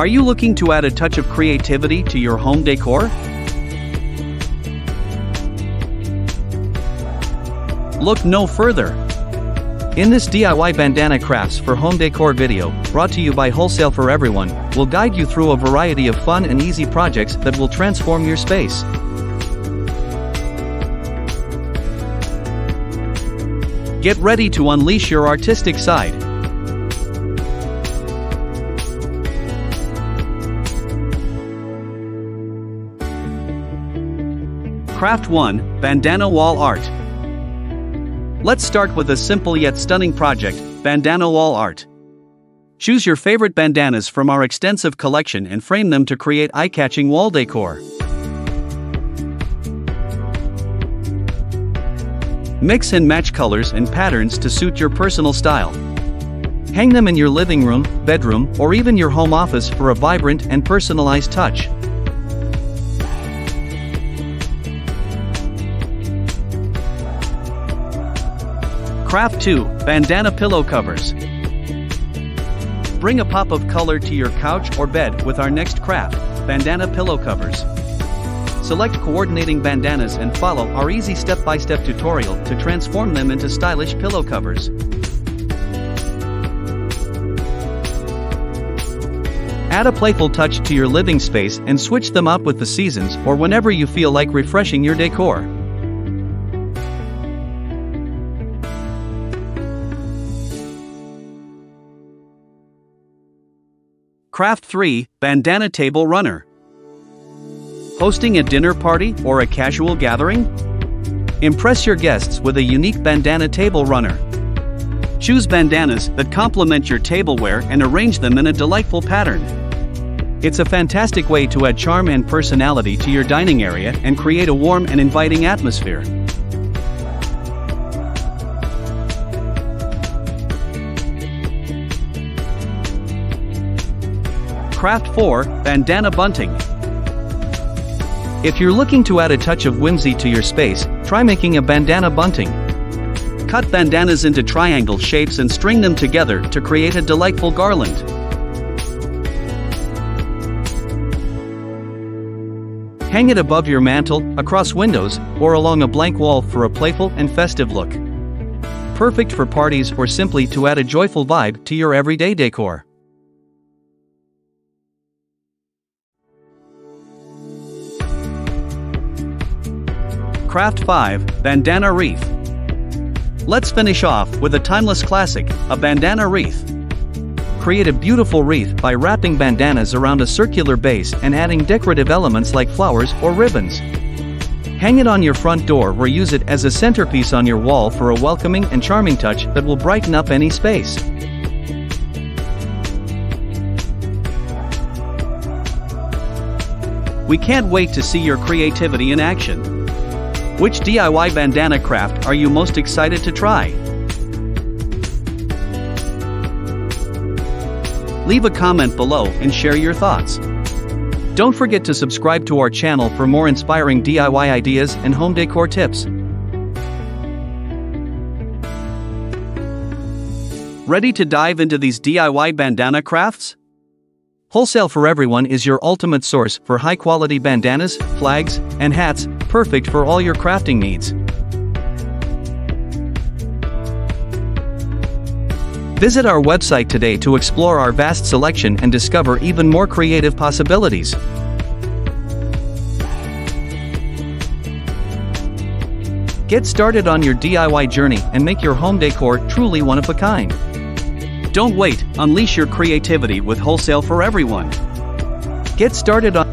Are you looking to add a touch of creativity to your home decor? Look no further. In this DIY bandana crafts for home decor video, brought to you by Wholesale for Everyone, we'll guide you through a variety of fun and easy projects that will transform your space. Get ready to unleash your artistic side. Craft 1 Bandana Wall Art. Let's start with a simple yet stunning project bandana wall art. Choose your favorite bandanas from our extensive collection and frame them to create eye catching wall decor. Mix and match colors and patterns to suit your personal style. Hang them in your living room, bedroom, or even your home office for a vibrant and personalized touch. Craft 2 Bandana Pillow Covers. Bring a pop of color to your couch or bed with our next craft bandana pillow covers. Select coordinating bandanas and follow our easy step by step tutorial to transform them into stylish pillow covers. Add a playful touch to your living space and switch them up with the seasons or whenever you feel like refreshing your decor. Craft 3 Bandana Table Runner. Hosting a dinner party or a casual gathering? Impress your guests with a unique bandana table runner. Choose bandanas that complement your tableware and arrange them in a delightful pattern. It's a fantastic way to add charm and personality to your dining area and create a warm and inviting atmosphere. Craft 4 Bandana Bunting. If you're looking to add a touch of whimsy to your space, try making a bandana bunting. Cut bandanas into triangle shapes and string them together to create a delightful garland. Hang it above your mantle, across windows, or along a blank wall for a playful and festive look. Perfect for parties or simply to add a joyful vibe to your everyday decor. Craft 5 Bandana Wreath. Let's finish off with a timeless classic, a bandana wreath. Create a beautiful wreath by wrapping bandanas around a circular base and adding decorative elements like flowers or ribbons. Hang it on your front door or use it as a centerpiece on your wall for a welcoming and charming touch that will brighten up any space. We can't wait to see your creativity in action. Which DIY bandana craft are you most excited to try? Leave a comment below and share your thoughts. Don't forget to subscribe to our channel for more inspiring DIY ideas and home decor tips. Ready to dive into these DIY bandana crafts? Wholesale for Everyone is your ultimate source for high quality bandanas, flags, and hats, perfect for all your crafting needs. Visit our website today to explore our vast selection and discover even more creative possibilities. Get started on your DIY journey and make your home decor truly one of a kind. Don't wait, unleash your creativity with Wholesale for Everyone. Get started on